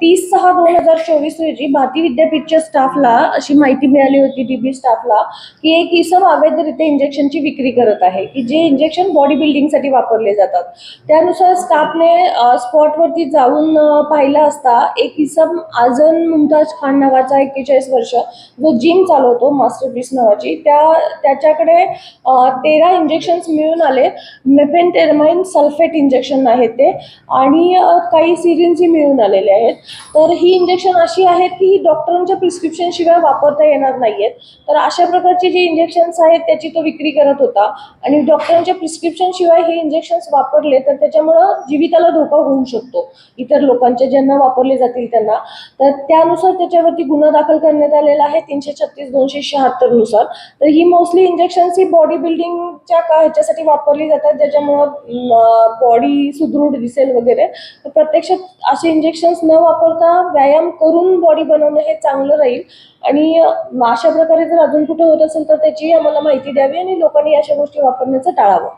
तीस सहा दोन हजार चोवीस रोजी भारती विद्यापीठच्या स्टाफला अशी माहिती मिळाली होती डीबी स्टाफला की एक इसम अवैधरित्या इंजेक्शनची विक्री करत आहे की जे इंजेक्शन बॉडी बिल्डिंगसाठी वापरले जातात. त्यानुसार स्टाफने स्पॉटवरती जाऊन पाहिला पाहिलं असता एक इसम आझन मुमताज खान नावाचा एक्केचाळीस वर्ष जो जिम चालवतो मास्टरपीस नावाची त्या त्याच्याकडे तेरा इंजेक्शन्स मिळून आले. मेफेनटेरमाइन सल्फेट इंजेक्शन आहे ते. आणि काही सिरिंजही मिळून आलेले आहेत. तर ही इंजेक्शन अशी आहेत की ही डॉक्टरांच्या प्रिस्क्रिप्शन शिवाय वापरता येणार नाहीयेत. तर अशा प्रकारची जी इंजेक्शन्स आहेत त्याची तो विक्री करत होता. आणि डॉक्टरांच्या प्रिस्क्रिप्शन शिवाय हे इंजेक्शन्स वापरले तर त्याच्यामुळं जीविताला धोका होऊ शकतो. इतर लोकांच्या ज्यांना वापरले जातील त्यांना. तर त्यानुसार त्याच्यावरती गुन्हा दाखल करण्यात आलेला आहे तीनशे छत्तीस दोनशे शहात्तरनुसार. तर ही मोस्टली इंजेक्शन्स ही बॉडी बिल्डिंग का ह्याच्यासाठी वापरली जातात ज्याच्यामुळं बॉडी सुदृढ दिसेल वगैरे. तर प्रत्यक्षात असे इंजेक्शन्स न वापरता व्यायाम करून बॉडी बनवणं हे चांगलं राहील. आणि अशा प्रकारे जर अजून कुठे होत असेल तर त्याची आम्हाला माहिती द्यावी आणि लोकांनी अशा गोष्टी वापरण्याचं टाळावं.